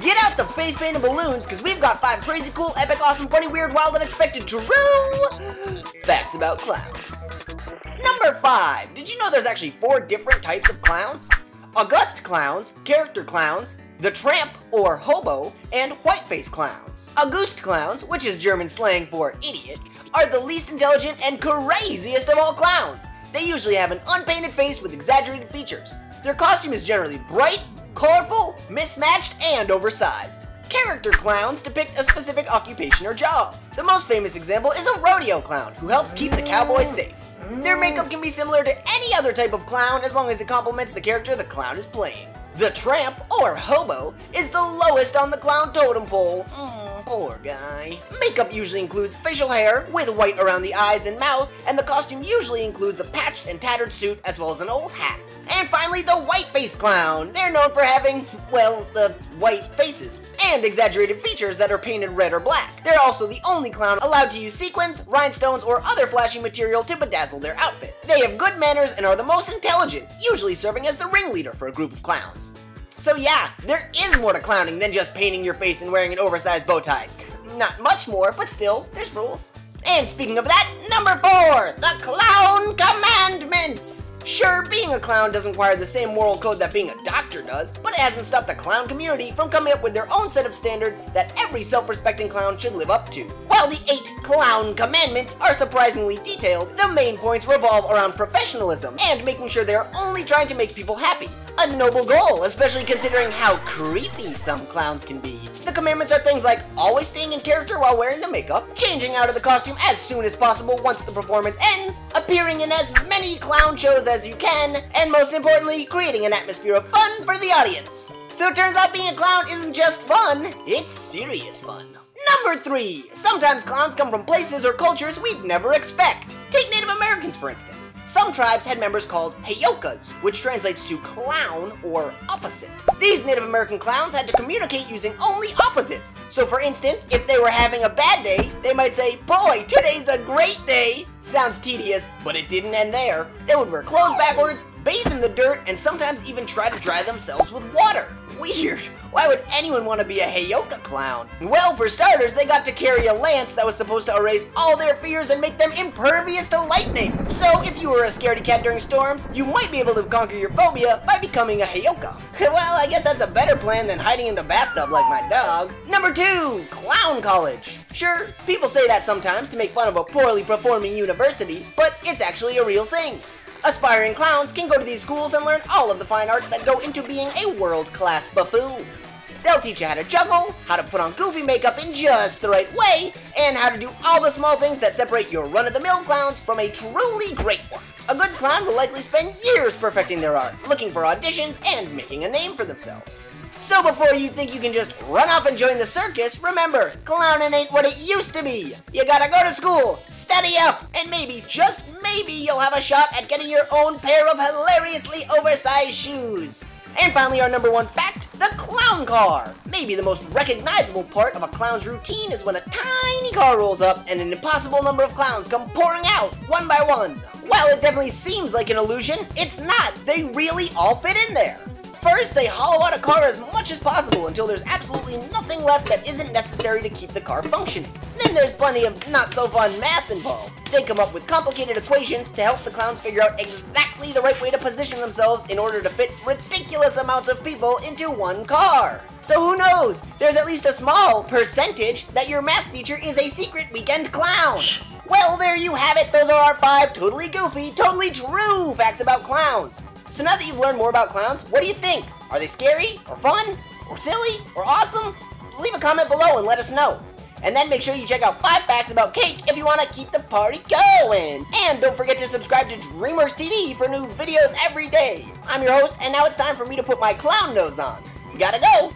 Get out the face paint and balloons, because we've got five crazy cool, epic, awesome, funny, weird, wild, unexpected, true facts about clowns. Number five, did you know there's actually four different types of clowns? August clowns, character clowns, the tramp or hobo, and whiteface clowns. August clowns, which is German slang for idiot, are the least intelligent and craziest of all clowns. They usually have an unpainted face with exaggerated features. Their costume is generally bright, colorful, mismatched, and oversized. Character clowns depict a specific occupation or job. The most famous example is a rodeo clown who helps keep the cowboys safe. Their makeup can be similar to any other type of clown as long as it complements the character the clown is playing. The tramp, or hobo, is the lowest on the clown totem pole. Mm, poor guy. Makeup usually includes facial hair, with white around the eyes and mouth, and the costume usually includes a patched and tattered suit as well as an old hat. And finally, the white face clown. They're known for having, well, the white faces and exaggerated features that are painted red or black. They're also the only clown allowed to use sequins, rhinestones, or other flashy material to bedazzle their outfit. They have good manners and are the most intelligent, usually serving as the ringleader for a group of clowns. So yeah, there is more to clowning than just painting your face and wearing an oversized bow tie. Not much more, but still, there's rules. And speaking of that, number four, the Clown Commandments! Sure, being a clown doesn't require the same moral code that being a doctor does, but it hasn't stopped the clown community from coming up with their own set of standards that every self-respecting clown should live up to. While the eight clown commandments are surprisingly detailed, the main points revolve around professionalism and making sure they're only trying to make people happy. A noble goal, especially considering how creepy some clowns can be. The commandments are things like always staying in character while wearing the makeup, changing out of the costume as soon as possible once the performance ends, appearing in as many clown shows as you can, and most importantly, creating an atmosphere of fun for the audience. So it turns out being a clown isn't just fun, it's serious fun. Number 3. Sometimes clowns come from places or cultures we'd never expect. Take Native Americans for instance. Some tribes had members called Heyokas, which translates to clown or opposite. These Native American clowns had to communicate using only opposites. So for instance, if they were having a bad day, they might say, boy, today's a great day. Sounds tedious, but it didn't end there. They would wear clothes backwards, bathe in the dirt, and sometimes even try to dry themselves with water. Weird. Why would anyone want to be a Heyoka clown? Well, for starters, they got to carry a lance that was supposed to erase all their fears and make them impervious to lightning. So if you were a scaredy cat during storms, you might be able to conquer your phobia by becoming a Heyoka. well, I guess that's a better plan than hiding in the bathtub like my dog. Number two, clown college. Sure, people say that sometimes to make fun of a poorly performing university, but it's actually a real thing. Aspiring clowns can go to these schools and learn all of the fine arts that go into being a world-class buffoon. They'll teach you how to juggle, how to put on goofy makeup in just the right way, and how to do all the small things that separate your run-of-the-mill clowns from a truly great one. A good clown will likely spend years perfecting their art, looking for auditions, and making a name for themselves. So before you think you can just run off and join the circus, remember, clowning ain't what it used to be. You gotta go to school, study up, and maybe, just maybe, you'll have a shot at getting your own pair of hilariously oversized shoes. And finally, our number one fact, the clown car. Maybe the most recognizable part of a clown's routine is when a tiny car rolls up and an impossible number of clowns come pouring out, one by one. While it definitely seems like an illusion, it's not. They really all fit in there. First, they hollow out a car as much as possible until there's absolutely nothing left that isn't necessary to keep the car functioning. Then there's plenty of not so fun math involved. They come up with complicated equations to help the clowns figure out exactly the right way to position themselves in order to fit ridiculous amounts of people into one car. So who knows, there's at least a small percentage that your math teacher is a secret weekend clown. Well, there you have it. Those are our five totally goofy, totally true facts about clowns. So now that you've learned more about clowns, what do you think? Are they scary, or fun, or silly, or awesome? Leave a comment below and let us know. And then make sure you check out 5 Facts About Cake if you want to keep the party going. And don't forget to subscribe to DreamWorks TV for new videos every day. I'm your host, and now it's time for me to put my clown nose on. Gotta go!